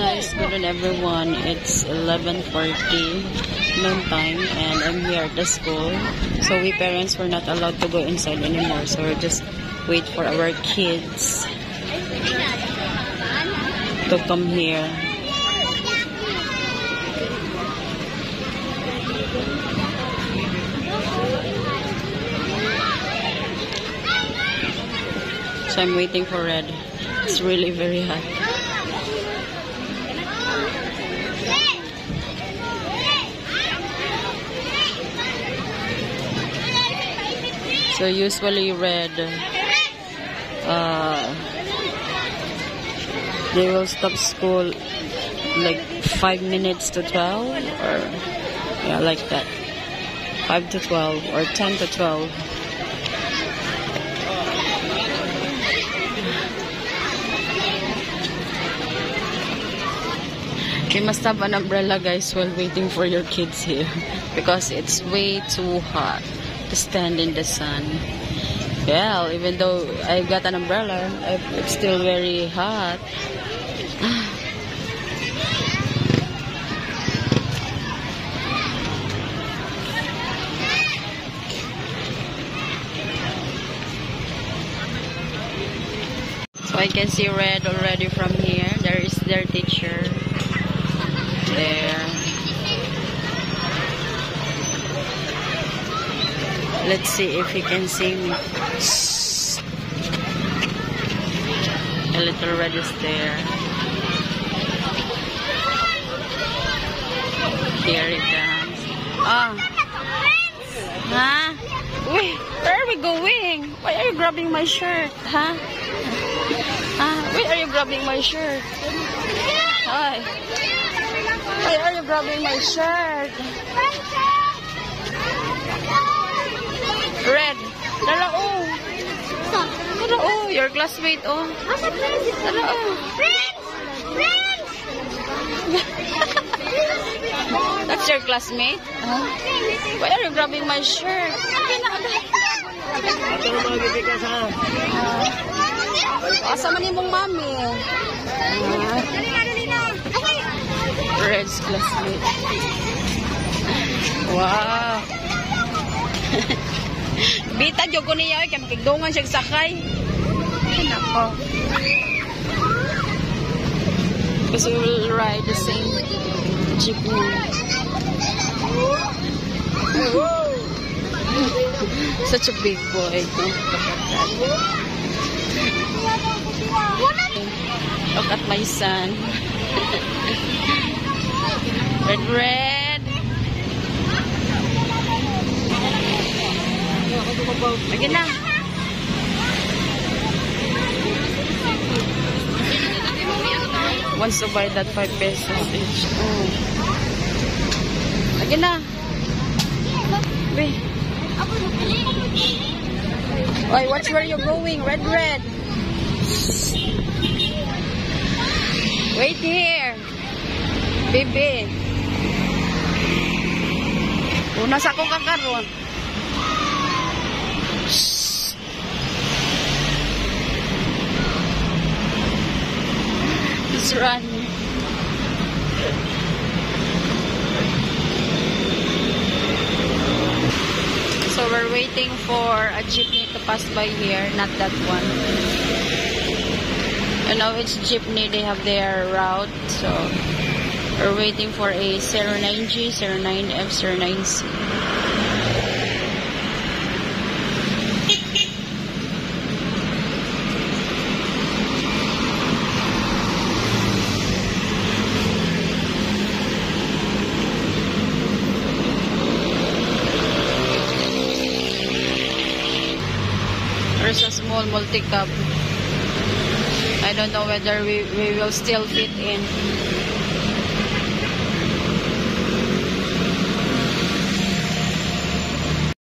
guys, good on everyone. It's 11.40 noontime and I'm here at the school. So we parents were not allowed to go inside anymore. So we're just wait for our kids to come here. So I'm waiting for Red. It's really very hot. So usually Red, uh, they will stop school like 5 minutes to 12 or yeah like that. 5 to 12 or 10 to 12 You must have an umbrella guys while waiting for your kids here because it's way too hot to stand in the sun. Well, even though I got an umbrella, it's still very hot. So I can see red already from here. There is their teacher there. Let's see if he can see me. A little red is there. Here it comes. Ah. Huh? Wait, where are we going? Why are you grabbing my shirt? Huh? Huh? Why are you grabbing my shirt? Hi. Why are you grabbing my shirt? Red. Dala oh. Dala oh. Your classmate oh. Dala oh. That's your classmate? Huh? Why are you grabbing my shirt? Uh, asa man imong mami? Uh, Red's classmate. Wow. Bita jud ko niya kay magigdungan siya sakay. Nako. Because we will ride the same jeepney. Such a big boy. Look at my son. red, red. Lagi na. Wants to buy that 5 pesos each. Oh. Lagi na. Wait. Why, watch where you're going. Red, red. Wait here. Baby. Una sa akong kakaroon. So we're waiting for a jeepney to pass by here, not that one. You know, it's jeepney, they have their route, so we're waiting for a 09G, 09F, 09C. Small multi-cup. I don't know whether we, we will still fit in.